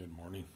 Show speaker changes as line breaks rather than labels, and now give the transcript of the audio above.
Good morning.